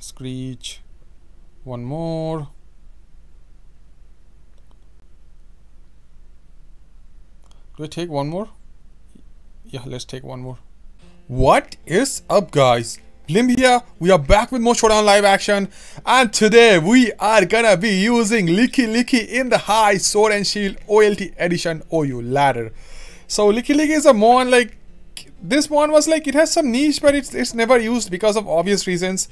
Screech. One more. Do I take one more? Yeah, let's take one more. What is up guys? Blim here, we are back with more Showdown live action and today we are gonna be using Lickilicky in the High Sword and Shield OLT Edition OU ladder. So Lickilicky is a more like this one was like it has some niche but it's, it's never used because of obvious reasons.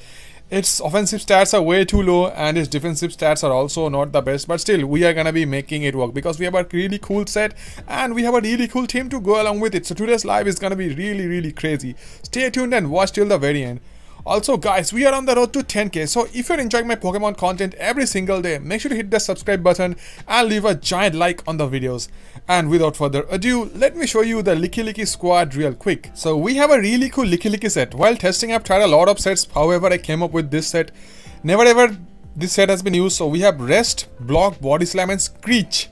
Its offensive stats are way too low and its defensive stats are also not the best but still we are gonna be making it work because we have a really cool set and we have a really cool team to go along with it. So today's live is gonna be really really crazy. Stay tuned and watch till the very end. Also guys, we are on the road to 10k so if you're enjoying my Pokemon content every single day, make sure to hit the subscribe button and leave a giant like on the videos. And without further ado, let me show you the Lickilicky squad real quick. So we have a really cool Lickilicky set. While testing I've tried a lot of sets, however I came up with this set. Never ever this set has been used so we have Rest, Block, Body Slam and Screech.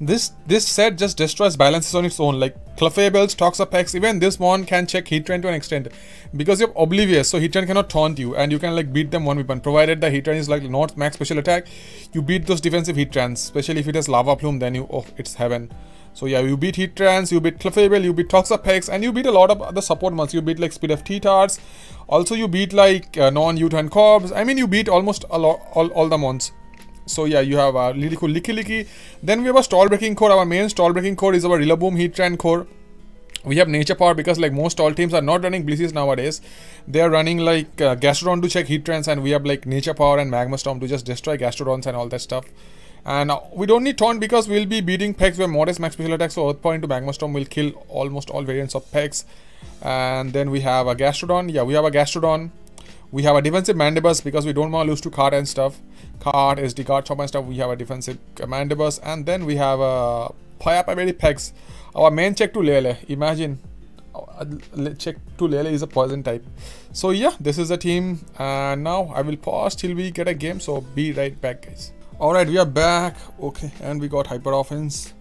This this set just destroys balances on its own like Clefables, Toxapex, even this one can check Heatran to an extent because you're oblivious so Heatran cannot taunt you and you can like beat them one weapon provided the Heatran is like not max special attack you beat those defensive Heatrans especially if it has Lava Plume then you oh it's heaven so yeah you beat Heatrans, you beat Clefable, you beat Toxapex and you beat a lot of the support ones you beat like Speed of T-Tarts also you beat like uh, non-U-turn Corbs I mean you beat almost a lot all, all the mons so yeah, you have really cool Licky. Then we have a stall breaking core. Our main stall breaking core is our Rillaboom Heatran core. We have Nature Power because like most stall teams are not running Blissey's nowadays. They are running like uh, Gastrodon to check Heatrans and we have like Nature Power and Magma Storm to just destroy Gastrodons and all that stuff. And uh, we don't need Taunt because we'll be beating Pex with modest max special attack. So Earth Power to Magma Storm will kill almost all variants of Pex. And then we have a Gastrodon. Yeah, we have a Gastrodon. We have a defensive Mandibuzz because we don't want to lose to card and stuff. Card, SD card, chop and stuff. We have a defensive Mandibuzz. And then we have a Payapaveri Pex. Our main check to Lele. Imagine uh, check to Lele is a poison type. So yeah, this is the team. And now I will pause till we get a game. So be right back guys. Alright, we are back. Okay, and we got Hyper Offense.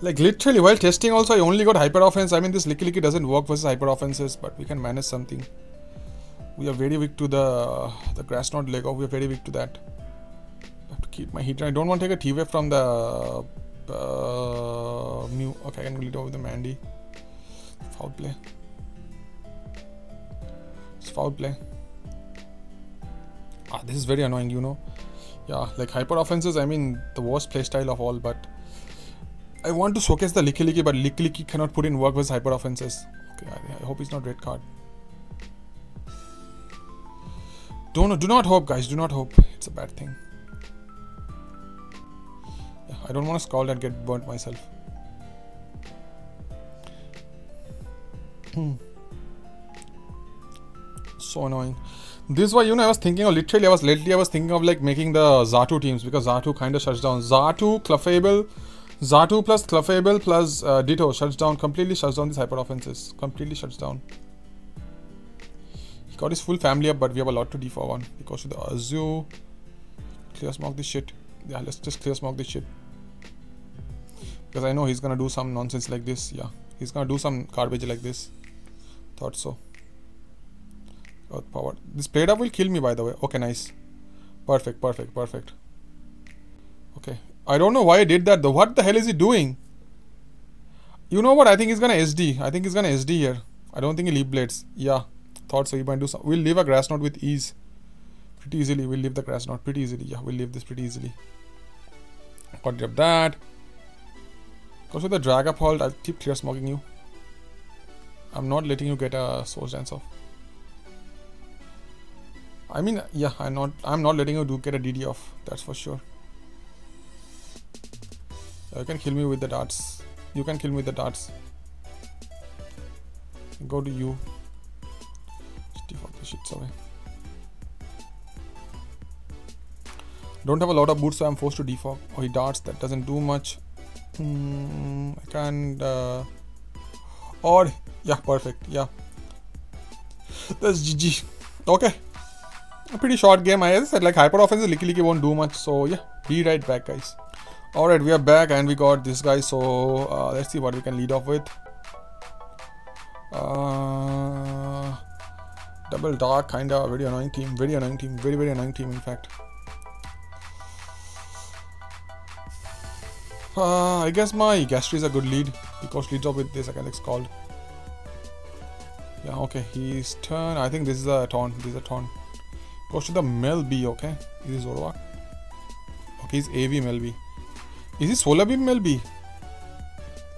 Like literally while testing also I only got Hyper Offense. I mean this Lickilicky doesn't work versus Hyper Offenses. But we can manage something we are very weak to the the grass knot Lego. We are very weak to that. I have to keep my heater. I don't want to take a T-wave from the uh, Mew. Okay, I can lead over the Mandy. Foul play. It's foul play. Ah, this is very annoying, you know. Yeah, like hyper offenses, I mean, the worst playstyle of all, but I want to showcase the licky licky but licky licky cannot put in work with hyper offenses. Okay, I, I hope he's not red card. Don't do not hope, guys. Do not hope. It's a bad thing. Yeah, I don't want to scald and get burnt myself. Hmm. So annoying. This is why you know I was thinking of literally I was lately I was thinking of like making the Xatu teams because Xatu kind of shuts down. Xatu, Clefable, Xatu plus Clefable plus uh, Ditto shuts down completely shuts down these hyper offenses. Completely shuts down. He got his full family up, but we have a lot to D for one. Goes to the Azu. Clear Smog this shit. Yeah, let's just clear smog this shit. Because I know he's gonna do some nonsense like this. Yeah, he's gonna do some garbage like this. Thought so. Earth power. This played up will kill me by the way. Okay, nice. Perfect, perfect, perfect. Okay. I don't know why I did that though. What the hell is he doing? You know what? I think he's gonna SD. I think he's gonna SD here. I don't think he leap blades. Yeah thought so. You might do some. We'll leave a grass knot with ease. Pretty easily. We'll leave the grass knot pretty easily. Yeah, we'll leave this pretty easily. Got rid of that. Because with the drag up hold, I'll keep clear smoking you. I'm not letting you get a swords dance off. I mean, yeah, I'm not. I'm not letting you do get a DD off. That's for sure. You can kill me with the darts. You can kill me with the darts. Go to you Default the shits away. Don't have a lot of boots, so I'm forced to defog. Oh, he darts. That doesn't do much. Mm, I can. Uh, or yeah, perfect. Yeah, that's GG. Okay, a pretty short game. I said like hyper offensive Lickilicky won't do much. So yeah, be right back, guys. Alright, we are back and we got this guy. So uh, let's see what we can lead off with. Uh, Double dark, kinda very annoying team. Very annoying team. Very very annoying team. In fact. Uh, I guess my Gastry is a good lead because leads up with this. I can it's called. Yeah. Okay. He's turn. I think this is a taunt. This is a taunt. Goes to the Melby. Okay. This is Zoroark. Okay. He's AV Melby. Is he Solar Beam Melby?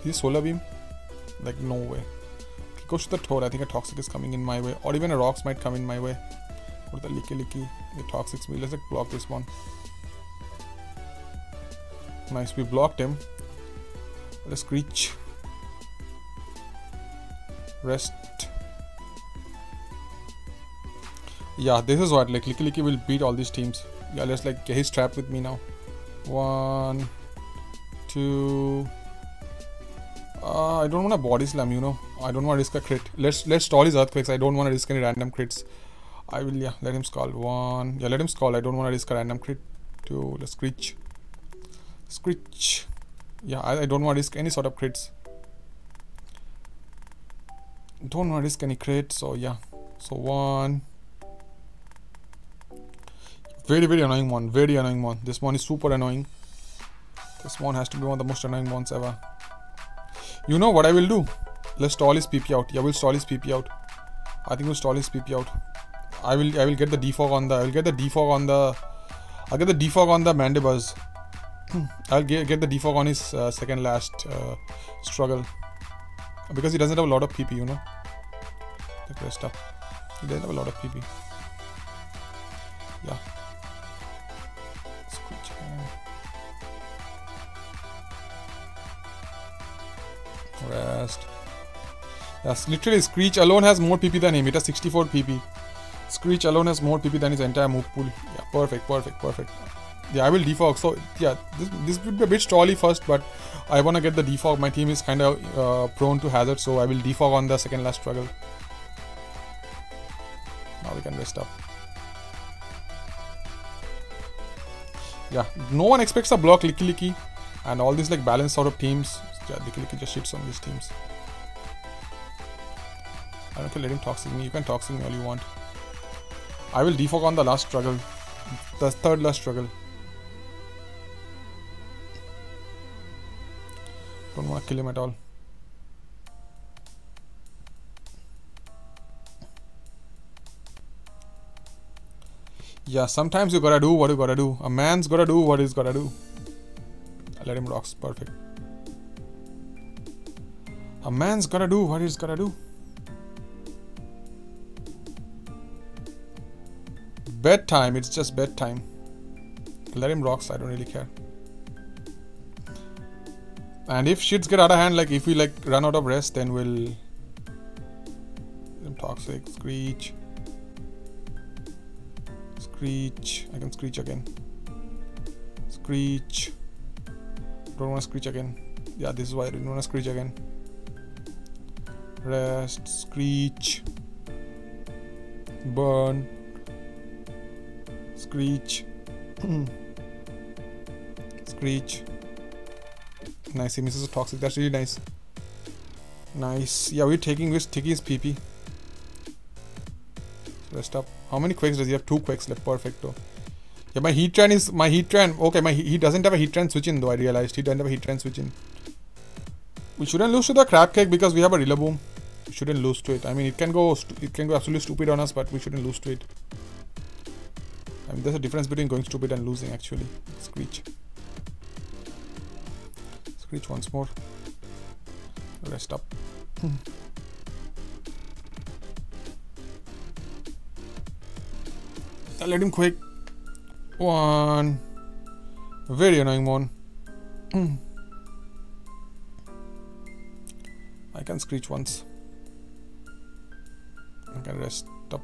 Is he Solar Beam? Like no way. Goes to the Toad. I think a Toxic is coming in my way. Or even a Rocks might come in my way. Or the Lickilicky. The Toxic's me. Let's like block this one. Nice. We blocked him. Let's Screech. Rest. Yeah, this is what like Lickilicky will beat all these teams. Yeah, let's like his trap with me now. One, two. Uh, I don't want a body slam, you know. I don't want to risk a crit. Let's let's stall his earthquakes. I don't want to risk any random crits. I will yeah, let him skull. One. Yeah, let him skull. I don't want to risk a random crit. Two. Let's screech. Screech. Yeah, I, I don't want to risk any sort of crits. Don't want to risk any crits, so yeah. So one. Very very annoying one. Very annoying one. This one is super annoying. This one has to be one of the most annoying ones ever. You know what I will do? Let's stall his PP out. Yeah, we'll stall his PP out. I think we'll stall his PP out. I will I will get the defog on the I will get the defog on the I'll get the defog on the Mandibuzz. I'll get, get the defog on his uh, second last uh, struggle. Because he doesn't have a lot of PP, you know. The rest up. He doesn't have a lot of PP. Yeah. Rest. Yes, literally Screech alone has more PP than him. It has 64 PP. Screech alone has more PP than his entire move pool. Yeah, perfect, perfect, perfect. Yeah, I will defog. So yeah, this this would be a bit stally first, but I wanna get the defog. My team is kind of uh, prone to hazard, so I will defog on the second last struggle. Now we can rest up. Yeah, no one expects a block Lickilicky and all these like balanced sort of teams. Yeah, Lickilicky just shits on these teams. I don't care, let him toxic me. You can toxic me all you want. I will defog on the last struggle. The third last struggle. Don't want to kill him at all. Yeah, sometimes you gotta do what you gotta do. A man's gotta do what he's gotta do. I let him rocks. Perfect. A man's gotta do what he's gotta do. Bedtime, it's just bedtime. Let him rocks, I don't really care. And if shits get out of hand, like if we like run out of rest, then we'll toxic, screech. Screech. I can screech again. Screech. Don't want to screech again. Yeah, this is why I didn't want to screech again. Rest. Screech. Burn. Screech. Screech. Nice, he misses a toxic. That's really nice. Nice. Yeah, we're taking this taking his PP. Rest up. How many quakes does he have? Two quakes left. Perfect though. Yeah, my heat Heatran is my heat Heatran. Okay, my he doesn't have a heat Heatran switch in though. I realized he doesn't have a heat Heatran switch in. We shouldn't lose to the crab cake because we have a Rillaboom. We shouldn't lose to it. I mean, it can go it can go absolutely stupid on us, but we shouldn't lose to it. I mean, there's a difference between going stupid and losing actually. Screech. Screech once more. Rest up. I let him quick. One. Very annoying one. I can screech once. Can rest up.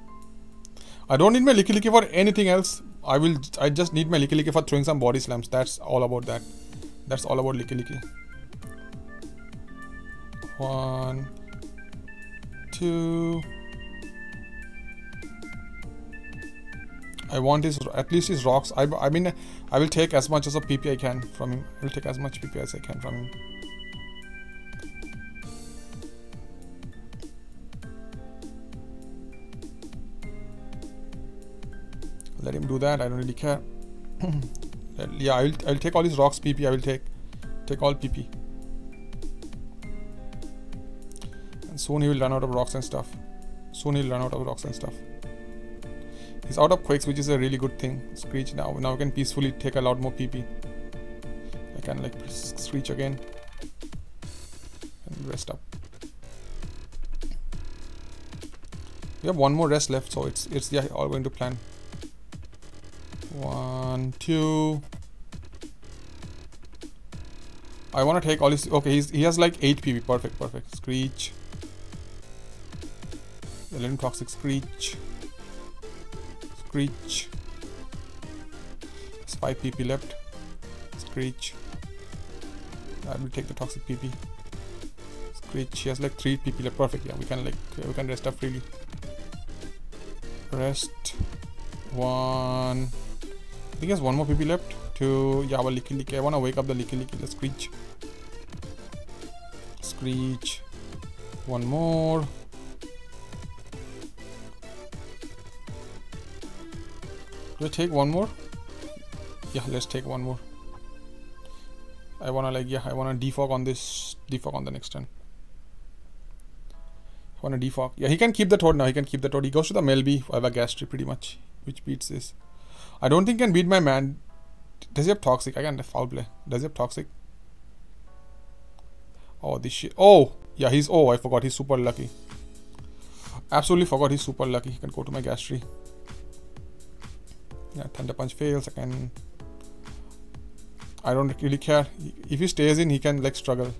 I don't need my Licky Licky for anything else. I will. I just need my Licky Licky for throwing some body slams. That's all about that. That's all about Licky Licky. One, two. I want his at least his rocks. I, I mean, I will take as much as a PP I can from him. I will take as much PP as I can from him. Do that. I don't really care. yeah, I'll, I'll take all these rocks PP. I will take take all PP. And soon he will run out of rocks and stuff. Soon he'll run out of rocks and stuff. He's out of quakes, which is a really good thing. Screech now. Now I can peacefully take a lot more PP. I can like screech again and rest up. We have one more rest left, so it's it's yeah all going to plan. One, two. I want to take all his. Okay, he's he has like eight PP. Perfect, perfect. Screech. Little toxic screech. Screech. It's five PP left. Screech. I will take the toxic PP. Screech. He has like three PP left. Perfect. Yeah, we can like we can rest up freely. Rest. One. I think he has one more PP left. Two. Yeah, well, Licky Licky. I want to wake up the Licky. Let's screech. Screech. One more. I take one more? Yeah, let's take one more. I wanna like yeah, I wanna defog on this defog on the next turn. I wanna defog. Yeah, he can keep the toad now. He can keep the toad. He goes to the Melby. I have a Gastry pretty much, which beats this. I don't think I can beat my man. Does he have toxic? I can foul play. Does he have toxic? Oh, this shit. Oh, yeah, he's. Oh, I forgot. He's super lucky. Absolutely forgot he's super lucky. He can go to my Gastry. Yeah, Thunder Punch fails. I can. I don't really care. If he stays in, he can like struggle.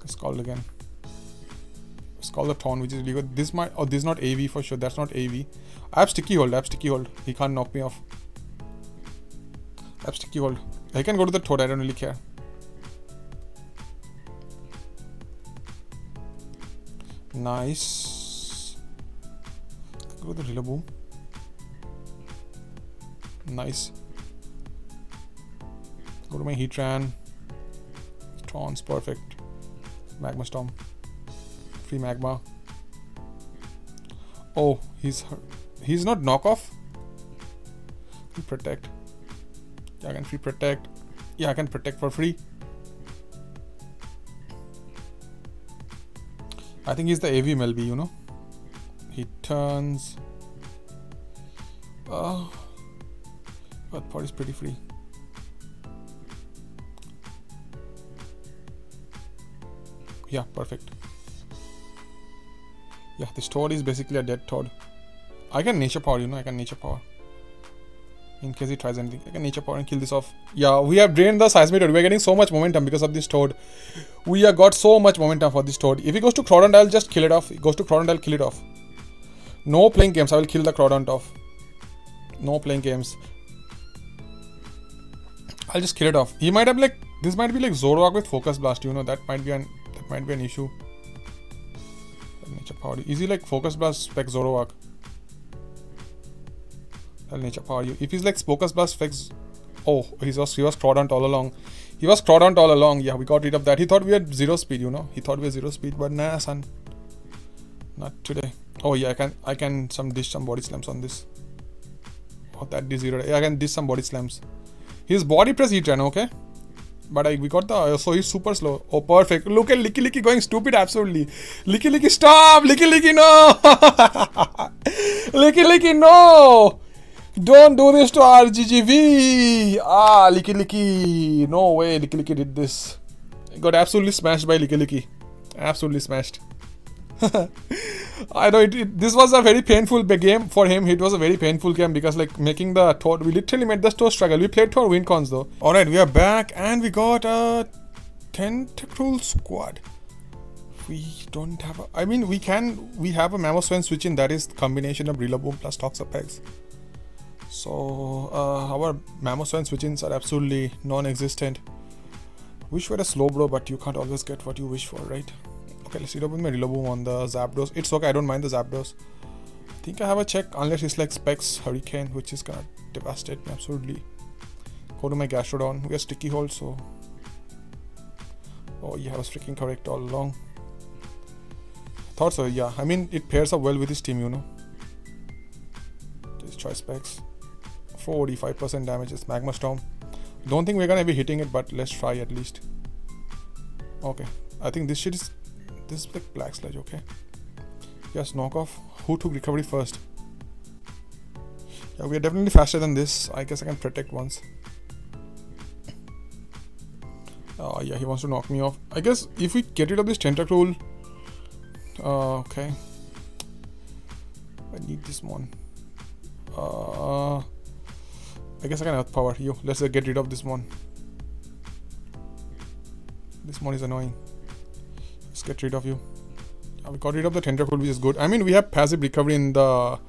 Let's call again. Let's call the Taunt, which is really good. This might. Oh, this is not AV for sure. That's not AV. I have sticky hold. I have sticky hold. He can't knock me off. I have sticky hold. I can go to the Toad. I don't really care. Nice. Go to the Rillaboom. Nice. Go to my Heatran. Taunts, perfect. Magma Storm. Free Magma. Oh, he's he's not knockoff. Free protect. Yeah, I can free protect. Yeah, I can protect for free. I think he's the AV Melby, you know. He turns. Oh. But pot is pretty free. Yeah, perfect. Yeah, this Toad is basically a dead Toad. I can nature power, you know, I can nature power. In case he tries anything, I can nature power and kill this off. Yeah, we have drained the Seismitoad. We're getting so much momentum because of this Toad. We have got so much momentum for this Toad. If he goes to I'll just kill it off. He goes to I'll kill it off. No playing games, I will kill the Crawdaunt off. No playing games. I'll just kill it off. He might have like this might be like Zoroark with Focus Blast, you know, that might be an that might be an issue. Nature power. Is he like Focus Blast spec Zoroark? Nature power. If he's like Focus Blast Fix... Oh, he was he was Crawdaunt all along. He was Crawdaunt all along. Yeah, we got rid of that. He thought we had zero speed, you know. He thought we had zero speed, but nah son. Not today. Oh yeah, I can I can some dish some body slams on this. Oh that did zero. Yeah, I can dish some body slams. His body press Heatran, okay? But I, we got the uh, so he's super slow. Oh, perfect. Look at Licky Licky going stupid. Absolutely. Licky Licky, stop. Licky Licky, no. Licky Licky, no. Don't do this to RGGV. Ah, Licky Licky. No way. Licky Licky did this. Got absolutely smashed by Licky Licky. Absolutely smashed. I know it, it, this was a very painful game for him. It was a very painful game because like making the Toad, we literally made the Toad struggle. We played Toad win cons though. Alright, we are back and we got a Tentacruel squad. We don't have a, I mean we can, we have a Mamoswine switch in that is combination of Rillaboom plus Toxapex. So uh, our Mamoswine switch-ins are absolutely non-existent. Wish for a Slowbro but you can't always get what you wish for, right? Okay, let's see up with my Rillaboom on the Zapdos. It's okay, I don't mind the Zapdos. I think I have a check unless it's like Specs Hurricane, which is gonna devastate me absolutely. Go to my Gastrodon. We have Sticky Hold, so... Oh yeah, I was freaking correct all along. Thought so, yeah. I mean, it pairs up well with this team, you know. Just try specs. 45% damage is magma storm. Don't think we're gonna be hitting it, but let's try at least. Okay, I think this shit is this is like black sludge. Okay. Yes, knock off. Who took recovery first? Yeah, we are definitely faster than this. I guess I can protect once. Oh yeah, he wants to knock me off. I guess if we get rid of this tentacruel. Uh, okay. I need this one. Uh, I guess I can earth power you. Let's uh, get rid of this one. This one is annoying. Let's get rid of you. Yeah, we got rid of the tentacruel, which is good. I mean, we have passive recovery in the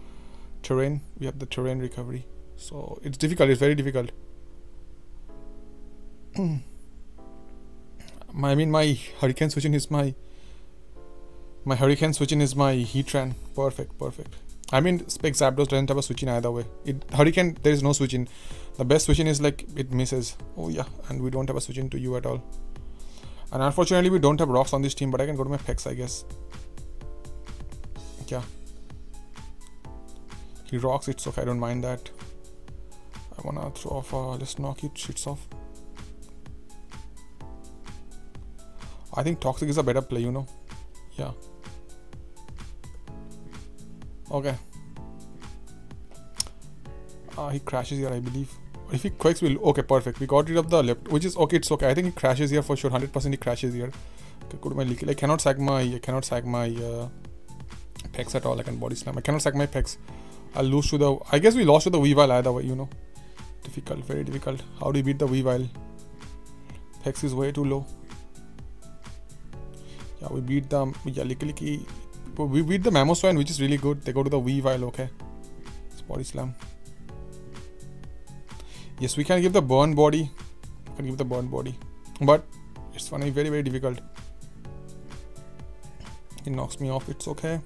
terrain. We have the terrain recovery. So it's difficult. It's very difficult. my, I mean, my hurricane switching is my my hurricane switching is my Heatran. Perfect, perfect. I mean, Spec Zapdos doesn't have a switch in either way. It Hurricane, there is no switching. The best switching is like it misses. Oh yeah, and we don't have a switch in to you at all. And unfortunately, we don't have rocks on this team, but I can go to my pecs, I guess. Yeah. He rocks, it's okay, I don't mind that. I wanna throw off, uh, let's knock it, shits off. I think Toxic is a better play, you know. Yeah. Okay. Uh, he crashes here, I believe. If he quakes, will okay, perfect. We got rid of the left, which is okay. It's okay. I think he crashes here for sure. Hundred percent, he crashes here. Okay, go to my. I cannot sack my. I cannot sack my uh, pecs at all. I can body slam. I cannot sack my pecs. I'll lose to the. I guess we lost to the Weavile either way. You know, difficult, very difficult. How do we beat the Weavile? Pex is way too low. Yeah, we beat them. Yeah, Licky Licky we beat the Mamoswine, which is really good. They go to the Weavile, okay. It's body slam. Yes, we can give the burn body. We can give the burn body. But it's funny, very, very difficult. It knocks me off, it's okay.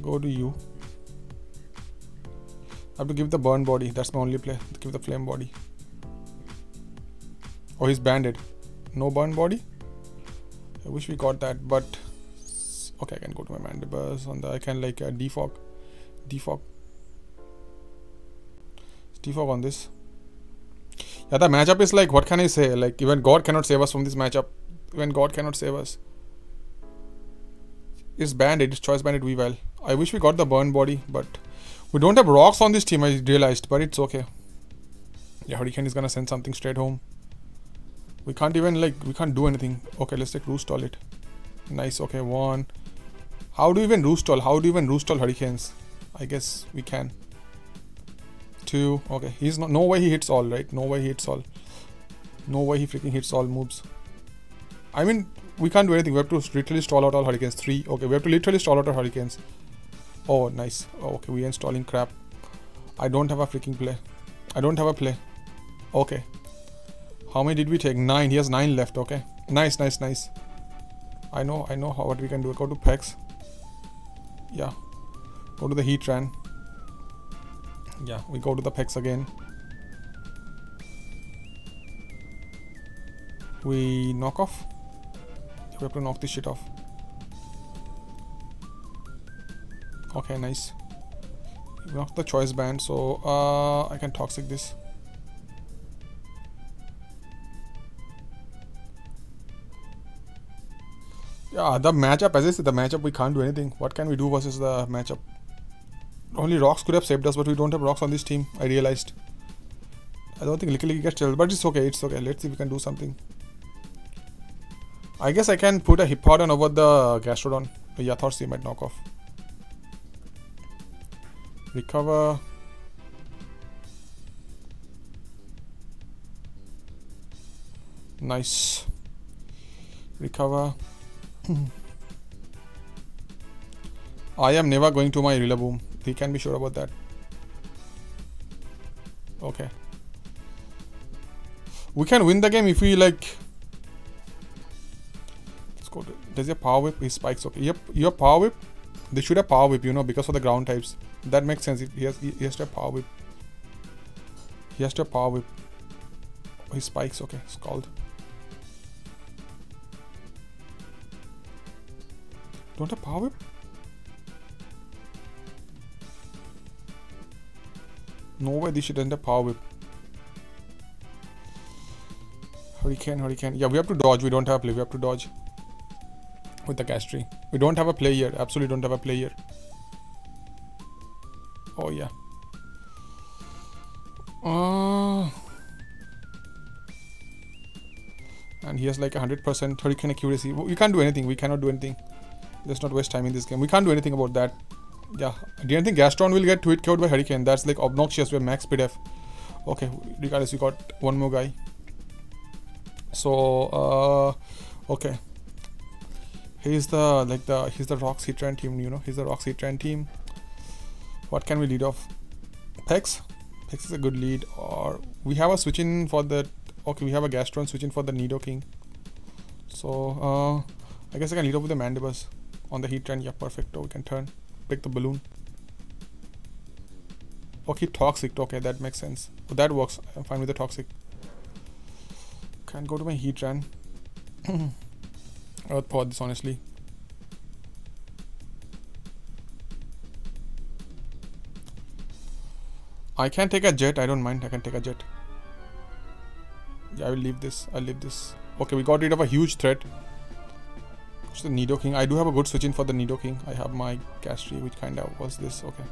Go to you. I have to give the burn body. That's my only play. Give the flame body. Oh, he's banded. No burn body? I wish we got that, but okay, I can go to my mandibles on the I can like uh, defog, defog, defog on this. Yeah, the matchup is like what can I say? Like even God cannot save us from this matchup. Even God cannot save us. It's banded. It's choice banded Weavile. I wish we got the burn body, but we don't have rocks on this team. I realized, but it's okay. Yeah, Hurricane is gonna send something straight home. We can't even like, we can't do anything. Okay, let's take Roostall it. Nice, okay, one. How do you even Roostall? How do you even Roostall Hurricanes? I guess we can. Two, okay, he's not, no way he hits all, right? No way he hits all. No way he freaking hits all moves. I mean, we can't do anything. We have to literally stall out all Hurricanes. Three, okay, we have to literally stall out our Hurricanes. Oh, nice. Oh, okay, we are installing crap. I don't have a freaking play. I don't have a play. Okay, how many did we take? Nine. He has nine left. Okay. Nice, nice, nice. I know, I know how what we can do. Go to Pex. Yeah. Go to the Heatran. Yeah, we go to the Pex again. We knock off. We have to knock this shit off. Okay, nice. We knocked the choice band, so uh, I can toxic this. Yeah, the matchup, as I said, the matchup, we can't do anything. What can we do versus the matchup? Only rocks could have saved us, but we don't have rocks on this team, I realized. I don't think Licky Licky gets killed, but it's okay, it's okay. Let's see if we can do something. I guess I can put a Hippowdon over the Gastrodon. Yeah, thought he might knock off. Recover. Nice. Recover. I am never going to my Rillaboom. He can be sure about that. Okay. We can win the game if we like. Let's go. To, does your power whip? His spikes. Okay. Yep. Your power whip. They should have power whip, you know, because of the ground types. That makes sense. He has, he has to have power whip. He has to have power whip. His spikes. Okay. Scald. Don't I power? No way this should end up power whip. Hurricane, hurricane. Yeah, we have to dodge. We don't have play. We have to dodge. With the cash tree. We don't have a player. Absolutely don't have a player. Oh yeah. Uh, and he has like 100% hurricane accuracy. You can't do anything. We cannot do anything. Let's not waste time in this game. We can't do anything about that. Yeah. Do you think Gastron will get tweet killed by Hurricane? That's like obnoxious with max speed F. Okay, regardless, we got one more guy. So, uh, okay. He's the, like the, he's the Roxy Trend team, you know, he's the Roxy Trend team. What can we lead off? Pex? Pex is a good lead. Or we have a switch in for the, okay, we have a Gastron switch in for the Nidoking. So, uh, I guess I can lead off with the Mandibuzz on the heat Heatran. Yeah, perfect. Oh, we can turn, pick the balloon. Okay, toxic. Okay, that makes sense. Oh, that works. I'm fine with the toxic. Can't go to my Heatran. I would pod this honestly. I can take a jet. I don't mind. I can take a jet. Yeah, I will leave this. I'll leave this. Okay, we got rid of a huge threat. The Nidoking. I do have a good switch in for the Nidoking. I have my Castry, which kind of was this. Okay.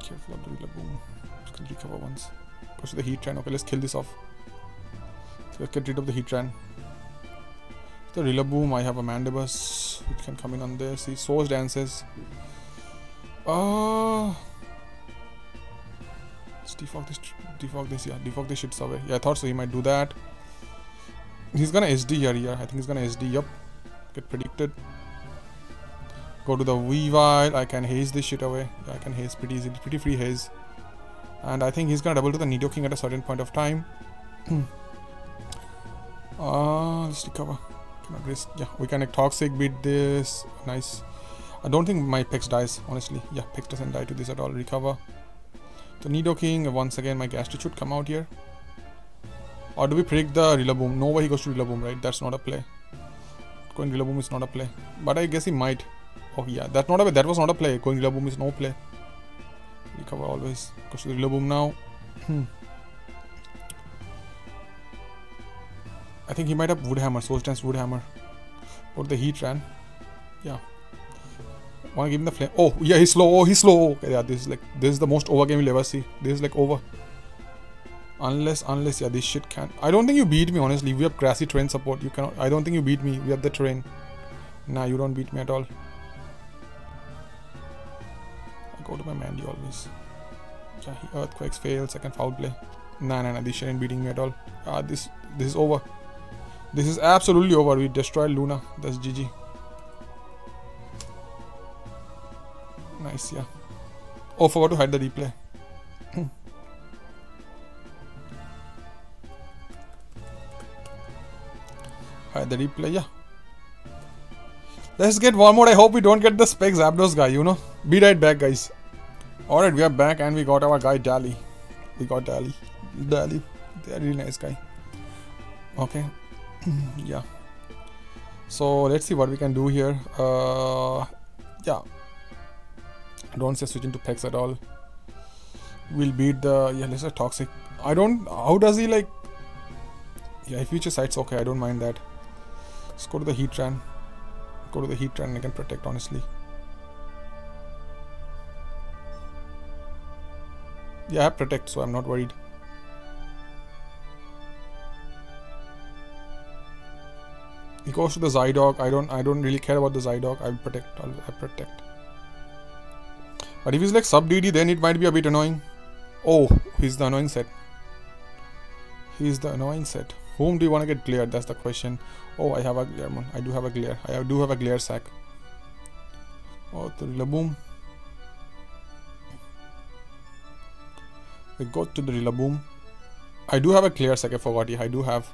Careful of the Rillaboom. Just can recover once. Push the Heatran. Okay, let's kill this off. let's get rid of the Heatran. The Rillaboom. I have a Mandibuzz, which can come in on this. He Swords Dances. Uh, let's defog this. Defog this. Yeah, defog this shits away. Yeah, I thought so. He might do that. He's gonna SD here, yeah. I think he's gonna SD, yup. Get predicted. Go to the Weavile. I can haze this shit away. Yeah, I can haze pretty easily. Pretty free haze. And I think he's gonna double to the Nidoking at a certain point of time. uh, let's recover. Cannot risk. Yeah, we can Toxic beat this. Nice. I don't think my Pex dies, honestly. Yeah, Pex doesn't die to this at all. Recover. The Nidoking, once again, my Gastry should come out here. Or do we predict the Rillaboom? No way he goes to Rillaboom, right? That's not a play. Going Rillaboom is not a play. But I guess he might. Oh yeah, that's not a that was not a play. Going Rillaboom is no play. Recover always. Goes to Rillaboom now. Hmm. I think he might have Woodhammer, Soul Dance Woodhammer. Or the Heatran. Yeah. Wanna give him the flame? Oh yeah, he's slow. Oh, he's slow. Okay, yeah, this is like this is the most over game you'll ever see. This is like over. Unless, unless, yeah, this shit can't. I don't think you beat me, honestly. We have grassy terrain support. You cannot. I don't think you beat me. We have the terrain. Nah, you don't beat me at all. I go to my Mandy always. Yeah, earthquakes fails. Second foul play. Nah, nah, nah. This shit ain't beating me at all. Ah, this, this is over. This is absolutely over. We destroyed Luna. That's GG. Nice, yeah. Oh, forgot to hide the replay. the replay, yeah. Let's get one more. I hope we don't get the Spec Zapdos guy, you know. Be right back, guys. Alright, we are back and we got our guy Dali. We got Dali. Dali. Really nice guy. Okay. yeah. So let's see what we can do here. Uh, yeah. Don't say switching to Pex at all. We'll beat the yeah. Let's say toxic. I don't. How does he like? Yeah, if future sights okay. I don't mind that. Let's go to the Heatran. Go to the Heatran and I can protect honestly. Yeah, I have protect, so I'm not worried. He goes to the Zydog. I don't I don't really care about the Zydog. I'll protect. I'll, I'll protect. But if he's like sub DD, then it might be a bit annoying. Oh, he's the annoying set. He's the annoying set. Whom do you want to get cleared? That's the question. Oh, I have a Glareon. I do have a glare. I do have a glare sack. Oh, the Rillaboom. We go to the Rillaboom. I do have a clear sack. I forgot. Yeah, I do have.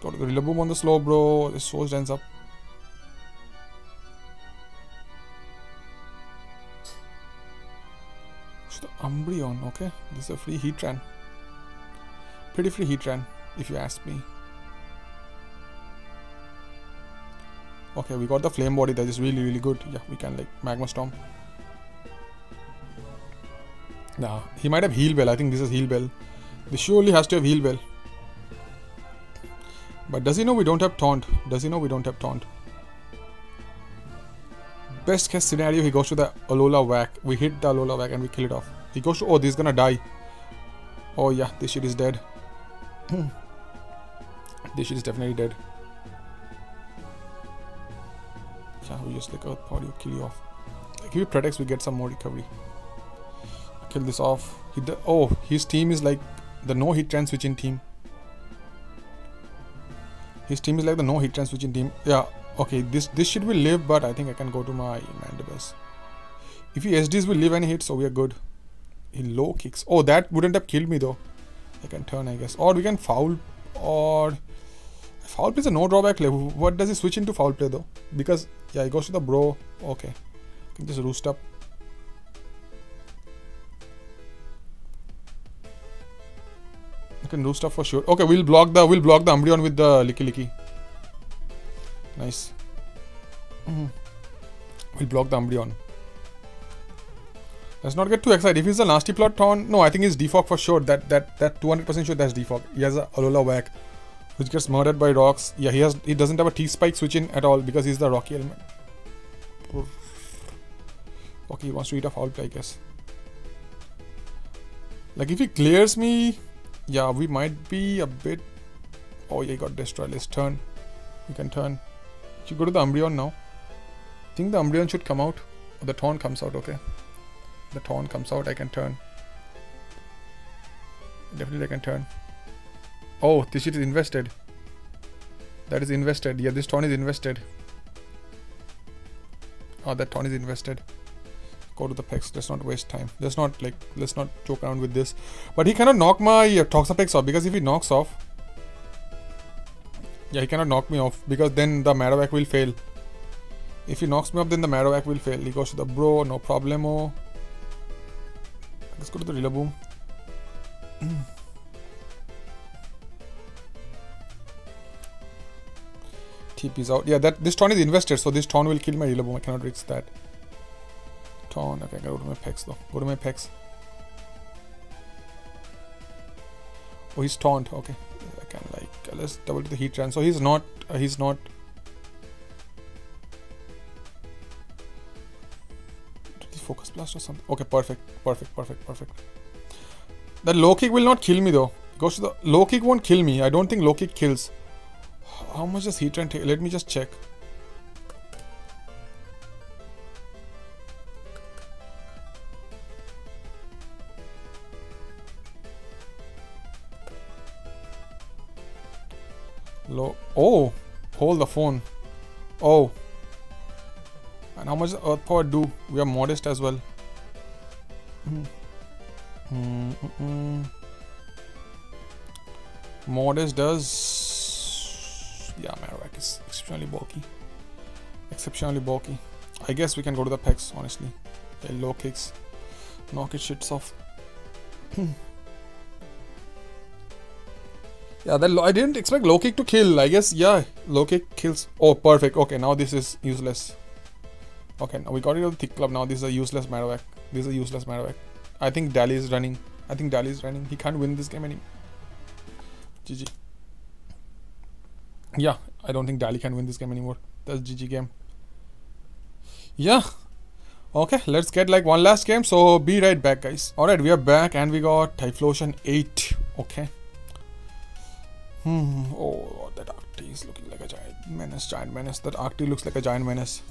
Got the Rillaboom on the Slowbro. The source ends up. It's the Umbreon. Okay, this is a free Heatran. Pretty free Heatran, if you ask me. Okay, we got the flame body that is really really good. Yeah, we can like magma storm. Nah, he might have heal bell. I think this is heal bell. This surely has to have heal bell. But does he know we don't have taunt? Does he know we don't have taunt? Best case scenario, he goes to the Alola whack. We hit the Alola whack and we kill it off. He goes to, oh, this is gonna die. Oh yeah, this shit is dead. Hmm. this shit is definitely dead. We just like Earth Power, kill you off. Like if he protects, we get some more recovery. Kill this off. He oh, his team is like the no hit trend switching team. His team is like the no hit trend switching team. Yeah, okay, this this shit will live, but I think I can go to my Mandibuzz. If he SDs will live any hit, so we are good. He low kicks. Oh, that wouldn't have killed me though. I can turn, I guess. Or we can foul or foul play is a no drawback play. What does he switch into foul play though? Because yeah, he goes to the bro. Okay. Can just roost up. I can roost up for sure. Okay, we'll block the we'll block the Umbreon with the Lickilicky. Nice. Mm -hmm. We'll block the Umbreon. Let's not get too excited. If he's a nasty plot taunt, no, I think he's defog for sure. That that that 200% sure that's defog. He has a Alola whack, which gets murdered by rocks. Yeah, he has he doesn't have a T spike switch in at all because he's the rocky element. Okay, he wants to eat a foul play, I guess. Like if he clears me, yeah, we might be a bit. Oh yeah, he got destroyed. Let's turn. We can turn. Should go to the Umbreon now. I think the Umbreon should come out. The taunt comes out. Okay the taunt comes out, I can turn. Definitely I can turn. Oh, this shit is invested. That is invested. Yeah, this taunt is invested. Oh, that taunt is invested. Go to the pex. Let's not waste time. Let's not like let's not joke around with this. But he cannot knock my uh, Toxapex off because if he knocks off, yeah, he cannot knock me off because then the Marowak will fail. If he knocks me off, then the Marowak will fail. He goes to the bro, no problemo. Let's go to the Rillaboom. TP's out. Yeah, that this taunt is invested, so this taunt will kill my Rillaboom. I cannot risk that. Taunt. Okay, I gotta go to my pex though. Go to my pex. Oh, he's taunt. Okay, I can like let's double to the Heatran. So he's not. Uh, he's not focus blast or something. Okay, perfect, perfect, perfect, perfect. That low kick will not kill me though. Goes to the low kick won't kill me. I don't think low kick kills. How much does Heatran take? Let me just check. Low. Oh, hold the phone. Oh, and how much does Earth Power do? We are modest as well. Mm -mm. Modest does... Exceptionally bulky. Exceptionally bulky. I guess we can go to the pecs, honestly. Okay, low kicks. Knock it shits off. yeah, that I didn't expect low kick to kill. I guess, yeah, low kick kills. Oh, perfect. Okay, now this is useless. Okay, now we got rid of the thick club. Now this is a useless Marowak. This is a useless Marowak. I think Dali is running. I think Dali is running. He can't win this game anymore. GG. Yeah, I don't think Dali can win this game anymore. That's GG game. Yeah. Okay, let's get like one last game. So be right back, guys. Alright, we are back and we got Typhlosion 8. Okay. Hmm. Oh, that Arctic is looking like a giant menace. Giant menace. That Arctic looks like a giant menace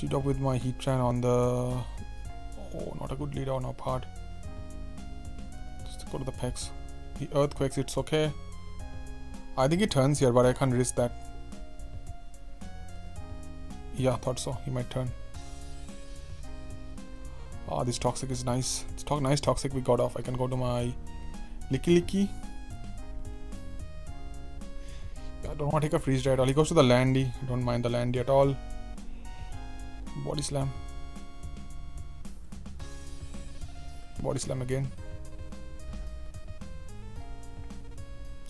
speed up with my Heatran on the oh not a good lead on our part. just go to the pecs the earthquakes it's okay I think he turns here but I can't risk that yeah thought so he might turn ah this toxic is nice it's to nice toxic we got off I can go to my Lickilicky I don't want to take a freeze dry at all. He goes to the Landy. I don't mind the Landy at all. Body slam. Body slam again.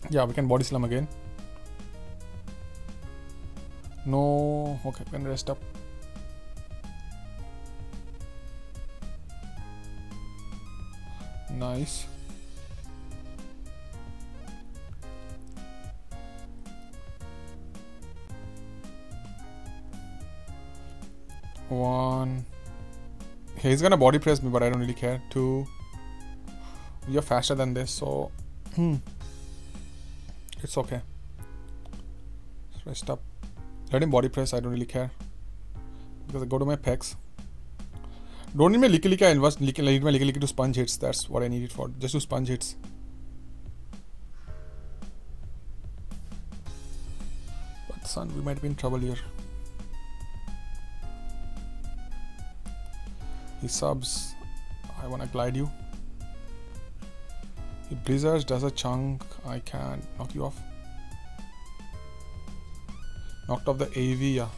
Yeah, we can body slam again. No, okay, can rest up. Nice. One. He's gonna body press me, but I don't really care. Two. You're faster than this, so hmm. It's okay. Rest up. Let him body press. I don't really care because I go to my Pex. Don't need my Lickilicky. I invest licky, need my Lickilicky to sponge hits. That's what I need it for. Just to sponge hits. But son, we might be in trouble here. He subs. I wanna glide you. He blizzards does a chunk. I can knock you off. Knocked off the AV, yeah.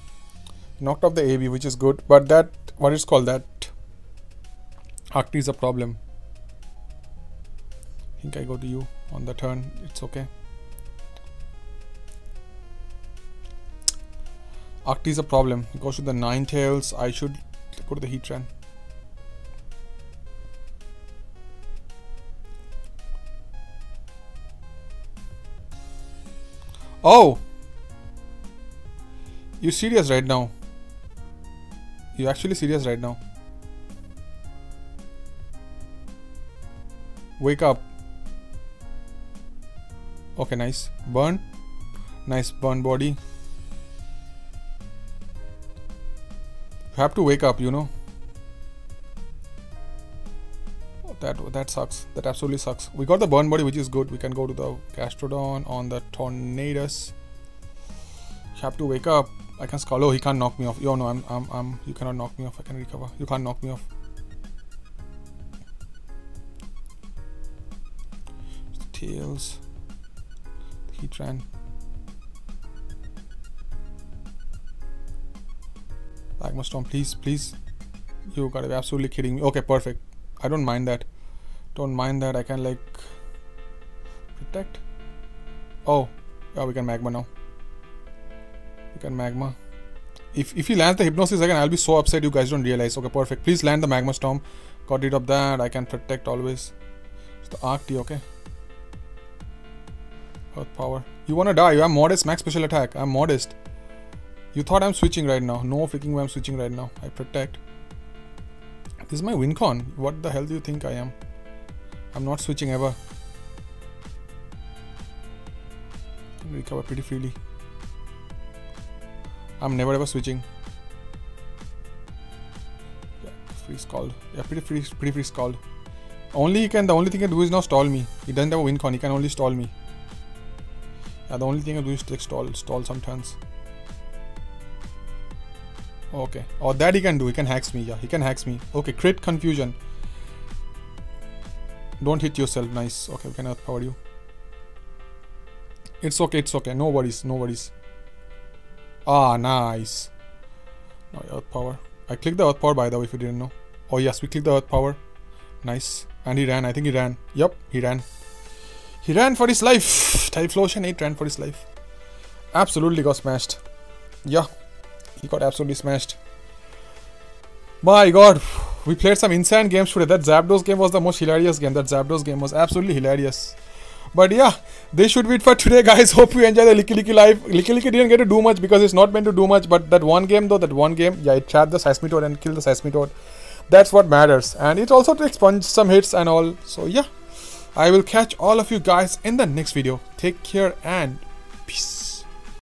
Knocked off the AV, which is good. But that, what is called that? Akti is a problem. I think I go to you on the turn. It's okay. Akti is a problem. He goes to the Ninetales. I should go to the heat Heatran. Oh! You serious right now? You actually serious right now? Wake up. Okay, nice. Burn. Nice burn body. You have to wake up, you know. That that sucks. That absolutely sucks. We got the burn body, which is good. We can go to the Gastrodon on the Tornadus. You have to wake up. I can skull. Oh, he can't knock me off. Yo, no, I'm, I'm, I'm. You cannot knock me off. I can recover. You can't knock me off. Tails. Heatran. Magma Storm, please, please. You gotta be absolutely kidding me. Okay, perfect. I don't mind that. Don't mind that. I can like protect. Oh, yeah, we can magma now. We can magma. If if he lands the hypnosis again, I'll be so upset. You guys don't realize. Okay, perfect. Please land the magma storm. Got rid of that. I can protect always. It's the arc T. Okay. Earth power. You wanna die? I'm modest. Max special attack. I'm modest. You thought I'm switching right now. No freaking way I'm switching right now. I protect. This is my win con. What the hell do you think I am? I'm not switching ever. recover pretty freely. I'm never ever switching. Yeah, freeze called. Yeah, pretty free, pretty freeze called. Only can. The only thing can do is now stall me. He doesn't have a win con. He can only stall me. Yeah, the only thing I do is take stall, stall some turns. Okay. Oh, that he can do. He can hacks me. Yeah, he can hacks me. Okay, crit confusion. Don't hit yourself. Nice. Okay, we can power you. It's okay. It's okay. No worries. No worries. Ah, nice. No earth power. I clicked the earth power by the way if you didn't know. Oh yes, we clicked the earth power. Nice. And he ran. I think he ran. Yup, he ran. He ran for his life. Typhlosion 8 ran for his life. Absolutely got smashed. Yeah. He got absolutely smashed. My god. We played some insane games today. That Zapdos game was the most hilarious game. That Zapdos game was absolutely hilarious. But yeah, this should be it for today, guys. Hope you enjoy the Lickilicky live. Lickilicky didn't get to do much because it's not meant to do much. But that one game, though, that one game, yeah, it trapped the Seismitoad and killed the Seismitoad. That's what matters. And it also takes punch some hits and all. So yeah, I will catch all of you guys in the next video. Take care and peace.